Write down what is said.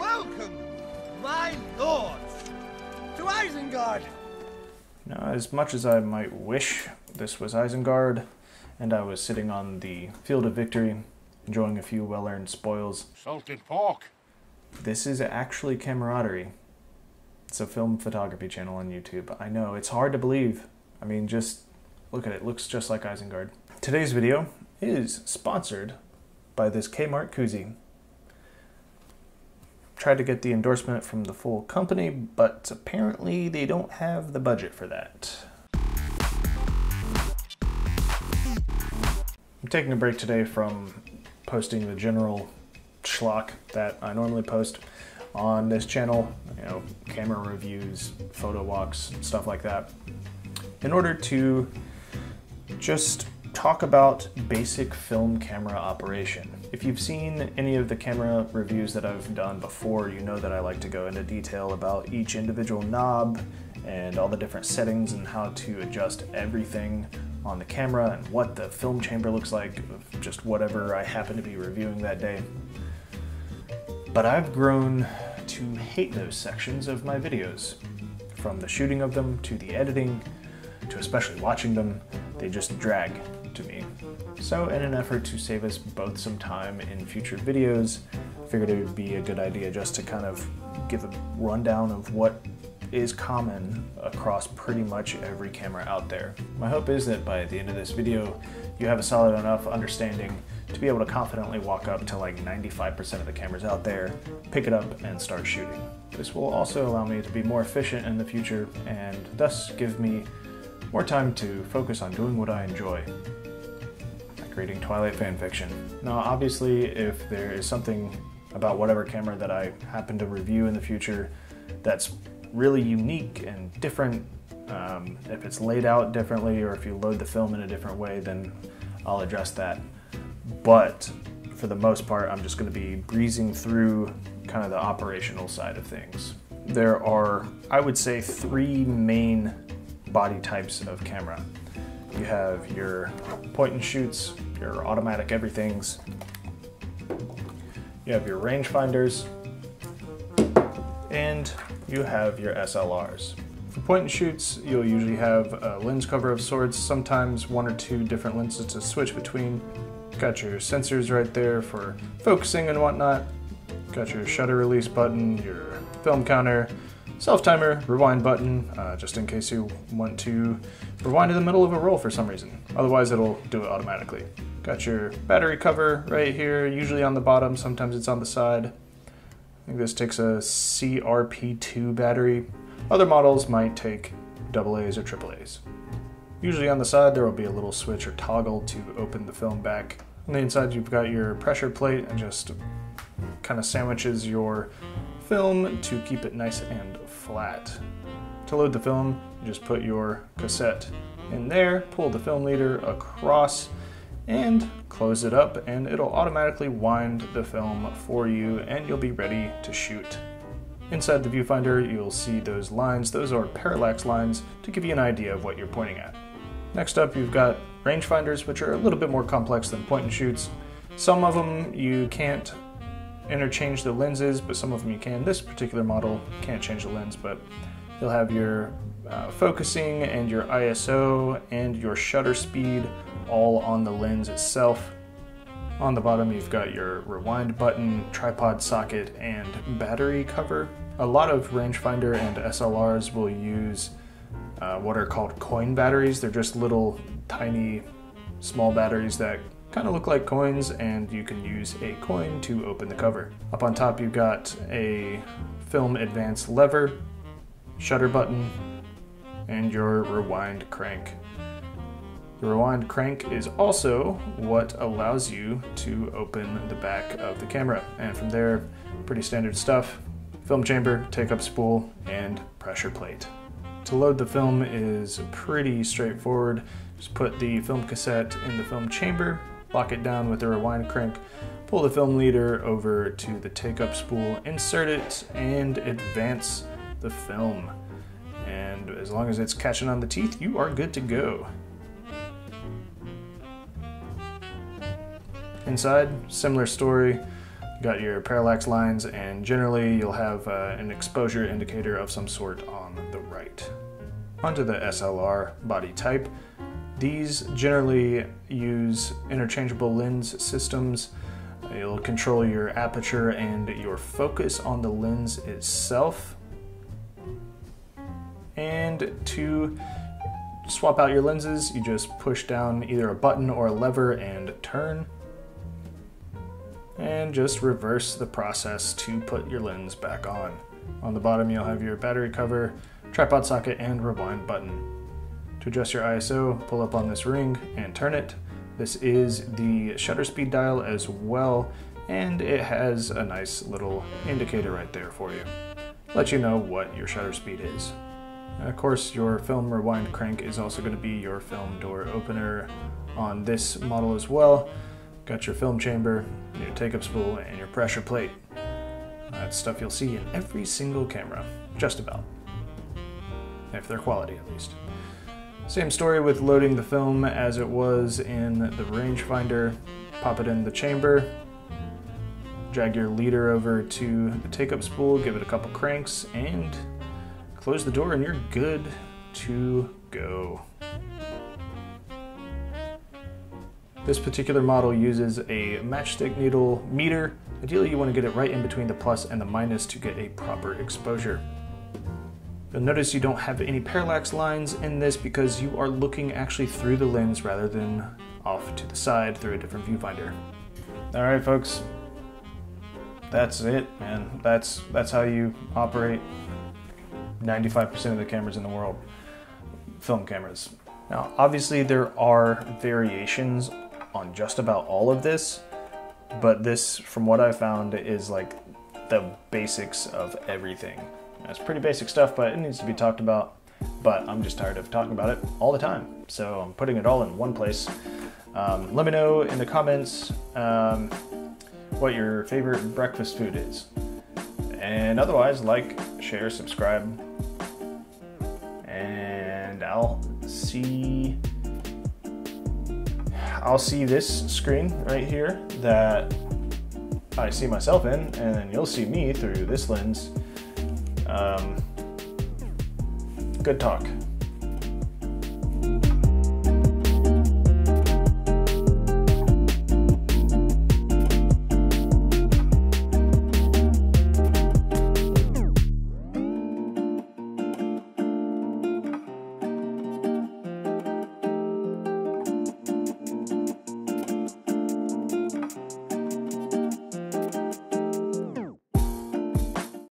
Welcome, my lords, to Isengard. Now, as much as I might wish this was Isengard, and I was sitting on the field of victory, enjoying a few well earned spoils, Salted pork. this is actually camaraderie. It's a film photography channel on YouTube. I know, it's hard to believe. I mean, just look at it, it looks just like Isengard. Today's video is sponsored by this Kmart koozie. Tried to get the endorsement from the full company, but apparently they don't have the budget for that. I'm taking a break today from posting the general schlock that I normally post on this channel, you know, camera reviews, photo walks, stuff like that, in order to just talk about basic film camera operation. If you've seen any of the camera reviews that I've done before, you know that I like to go into detail about each individual knob and all the different settings and how to adjust everything on the camera and what the film chamber looks like, just whatever I happen to be reviewing that day. But I've grown to hate those sections of my videos. From the shooting of them to the editing to especially watching them, they just drag to me. So, in an effort to save us both some time in future videos, I figured it would be a good idea just to kind of give a rundown of what is common across pretty much every camera out there. My hope is that by the end of this video, you have a solid enough understanding to be able to confidently walk up to like 95% of the cameras out there, pick it up, and start shooting. This will also allow me to be more efficient in the future and thus give me more time to focus on doing what I enjoy, like reading Twilight fanfiction. Now, obviously, if there is something about whatever camera that I happen to review in the future that's really unique and different, um, if it's laid out differently or if you load the film in a different way, then I'll address that. But for the most part, I'm just going to be breezing through kind of the operational side of things. There are, I would say, three main body types of camera. You have your point and shoots, your automatic everythings, you have your rangefinders, and you have your SLRs. For point and shoots, you'll usually have a lens cover of sorts, sometimes one or two different lenses to switch between. Got your sensors right there for focusing and whatnot. Got your shutter release button, your film counter, self timer, rewind button, uh, just in case you want to rewind in the middle of a roll for some reason. Otherwise, it'll do it automatically. Got your battery cover right here, usually on the bottom, sometimes it's on the side. I think this takes a CRP2 battery. Other models might take AA's or AAA's. Usually on the side there will be a little switch or toggle to open the film back. On the inside you've got your pressure plate and just kind of sandwiches your film to keep it nice and flat. To load the film, just put your cassette in there, pull the film leader across, and close it up, and it'll automatically wind the film for you, and you'll be ready to shoot. Inside the viewfinder, you'll see those lines. Those are parallax lines to give you an idea of what you're pointing at. Next up, you've got rangefinders, which are a little bit more complex than point and shoots. Some of them you can't interchange the lenses, but some of them you can. This particular model can't change the lens, but you'll have your uh, focusing and your ISO and your shutter speed all on the lens itself. On the bottom, you've got your rewind button, tripod socket, and battery cover. A lot of rangefinder and SLRs will use uh, what are called coin batteries. They're just little tiny small batteries that kind of look like coins and you can use a coin to open the cover. Up on top you've got a film advance lever, shutter button, and your rewind crank. The rewind crank is also what allows you to open the back of the camera. And from there, pretty standard stuff, film chamber, take up spool, and pressure plate. To load the film is pretty straightforward. Just put the film cassette in the film chamber, lock it down with the rewind crank, pull the film leader over to the take up spool, insert it, and advance the film. And as long as it's catching on the teeth, you are good to go. Inside, similar story. got your parallax lines, and generally you'll have uh, an exposure indicator of some sort on the right. Onto the SLR body type. These generally use interchangeable lens systems. You'll control your aperture and your focus on the lens itself. And to swap out your lenses, you just push down either a button or a lever and turn and just reverse the process to put your lens back on. On the bottom you'll have your battery cover, tripod socket, and rewind button. To adjust your ISO, pull up on this ring and turn it. This is the shutter speed dial as well, and it has a nice little indicator right there for you. Let you know what your shutter speed is. Of course, your film rewind crank is also going to be your film door opener on this model as well. Got your film chamber, your take-up spool, and your pressure plate. That's stuff you'll see in every single camera, just about. If they're quality, at least. Same story with loading the film as it was in the rangefinder. Pop it in the chamber, drag your leader over to the take-up spool, give it a couple cranks, and close the door and you're good to go. This particular model uses a matchstick needle meter. Ideally you want to get it right in between the plus and the minus to get a proper exposure. You'll notice you don't have any parallax lines in this because you are looking actually through the lens rather than off to the side through a different viewfinder. All right, folks, that's it, man. That's that's how you operate 95% of the cameras in the world, film cameras. Now, obviously, there are variations on just about all of this, but this, from what I found, is like the basics of everything. It's pretty basic stuff, but it needs to be talked about. But I'm just tired of talking about it all the time, so I'm putting it all in one place. Um, let me know in the comments um, what your favorite breakfast food is. And otherwise, like, share, subscribe, and I'll see I'll see this screen right here that I see myself in, and you'll see me through this lens. Um, good talk.